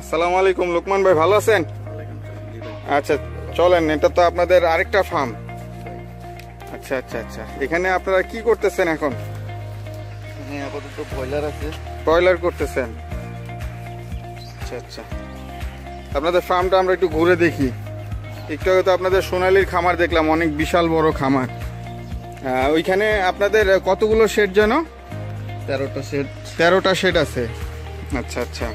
আসসালামু আলাইকুম লোকমান ভাই ভালো আছেন? আচ্ছা চলেন এটা তো আপনাদের আরেকটা ফার্ম আচ্ছা আচ্ছা আচ্ছা এখানে আপনারা কি করতেছেন এখন? হ্যাঁ আপাতত ব্রয়লার আছে। ব্রয়লার করতেছেন। আচ্ছা আচ্ছা আপনাদের ফার্মটা আমরা একটু ঘুরে দেখি। একটু আগে তো আপনাদের সোনালির খামার দেখলাম অনেক বিশাল বড় খামার। ওইখানে আপনাদের কতগুলো শেড যেন? তেরোটা তেরোটা শেড আছে। আচ্ছা আচ্ছা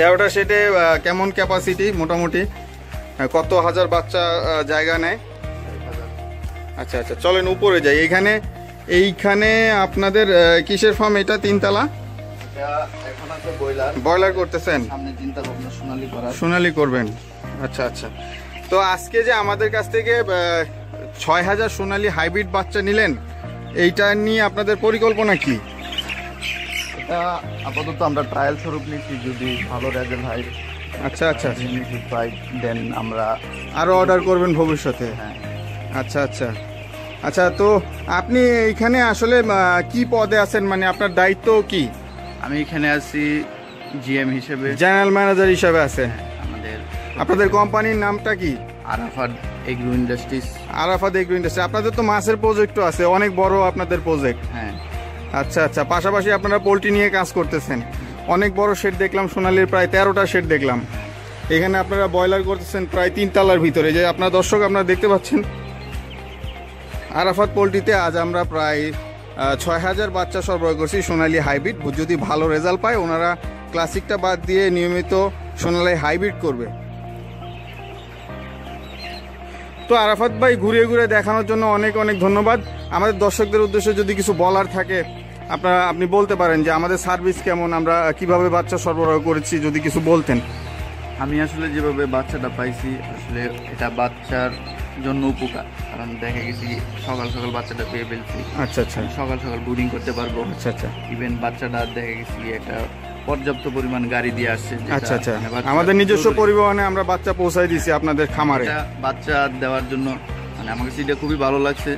তেরোটা শেডে কেমন ক্যাপাসিটি মোটামুটি? কত হাজার বাচ্চা জায়গা নেয়? আচ্ছা আচ্ছা চলেন উপরে যাই। এখানে এইখানে আপনাদের কিসের ফার্ম এটা তিনতলা? ব্রয়লার। করতেছেন? সোনালি করবেন। আচ্ছা আচ্ছা। তো আজকে যে আমাদের কাছ থেকে ছয় হাজার সোনালি হাইব্রিড বাচ্চা নিলেন এইটা নিয়ে আপনাদের পরিকল্পনা কি? এটা আপাতত আমরা ট্রায়াল স্বরূপ নিচ্ছি যদি ভালো রেজাল্ট হয় আচ্ছা আচ্ছা। পাই দেন আমরা আরও অর্ডার করবেন ভবিষ্যতে? হ্যাঁ। আচ্ছা আচ্ছা। আচ্ছা তো আপনি এইখানে আসলে কি পদে আছেন? মানে আপনার দায়িত্ব কি? আমি এখানে আছি জিএম হিসেবে। জেনারেল ম্যানেজার হিসাবে আছে। আমাদের আপনাদের কোম্পানির নামটা কি? Arafat agro industries Arafat agro industry আপনাদের তো মাছের প্রজেক্টও আছে অনেক বড় আপনাদের প্রজেক্ট হ্যাঁ। আচ্ছা আচ্ছা। পাশাপাশি আপনারা পোলট্রি নিয়ে কাজ করতেছেন। অনেক বড় শেড দেখলাম, সোনালির প্রায় তেরোটা শেড দেখলাম। এখানে আপনারা ব্রয়লার করতেছেন প্রায় তিন তলার ভিতরে। যে আপনার দর্শক, আপনারা দেখতে পাচ্ছেন, আরাফাত পোলট্রিতে আজ আমরা প্রায় ছয় হাজার বাচ্চা সরবরাহ করছি সোনালি হাইব্রিড। যদি ভালো রেজাল্ট পায়, ওনারা ক্লাসিকটা বাদ দিয়ে নিয়মিত সোনালি হাইব্রিড করবে। তো আরাফাত ভাই ঘুরে ঘুরে দেখানোর জন্য অনেক অনেক ধন্যবাদ। আমাদের দর্শকদের উদ্দেশ্যে যদি কিছু বলার থাকে আপনারা আপনি বলতে পারেন যে আমাদের সার্ভিস কেমন আমরা কীভাবে বাচ্চা সরবরাহ করেছি যদি কিছু বলতেন। আমি আসলে যেভাবে বাচ্চাটা পাইছি আসলে এটা বাচ্চার জন্য উপকার। কারণ দেখা গেছি সকাল সকাল বাচ্চাটা পেয়ে ফেলছি। আচ্ছা আচ্ছা। সকাল সকাল ব্রুডিং করতে পারব। আচ্ছা আচ্ছা। ইভেন বাচ্চাটা দেখা গেছি একটা পর্যাপ্ত পরিমাণ গাড়ি দিয়ে আসছে আচ্ছা আচ্ছা। মানে আমাদের নিজস্ব পরিবহনে আমরা বাচ্চা পৌঁছাই দিছি আপনাদের খামারে। বাচ্চা দেওয়ার জন্য মানে আমার কাছে এটা খুবই ভালো লাগছে।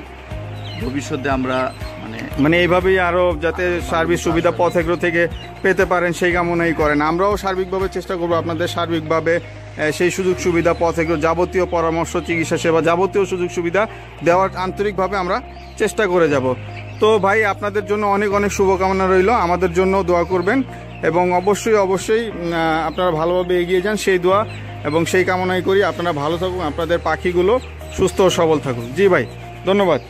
ভবিষ্যতে আমরা মানে মানে এইভাবেই আরও যাতে সার্ভিস সুবিধা পথ এগ্রো থেকে পেতে পারেন, সেই কামনাই করেন। আমরাও সার্বিকভাবে চেষ্টা করব আপনাদের সার্বিকভাবে সেই সুযোগ সুবিধা পথ এগ্রো যাবতীয় পরামর্শ, চিকিৎসা সেবা যাবতীয় সুযোগ সুবিধা দেওয়ার আন্তরিকভাবে আমরা চেষ্টা করে যাব। তো ভাই, আপনাদের জন্য অনেক অনেক শুভকামনা রইল। আমাদের জন্য দোয়া করবেন এবং অবশ্যই অবশ্যই আপনারা ভালোভাবে এগিয়ে যান সেই দোয়া এবং সেই কামনাই করি। আপনারা ভালো থাকুন, আপনাদের পাখিগুলো সুস্থ ও সবল থাকুন জি ভাই, ধন্যবাদ।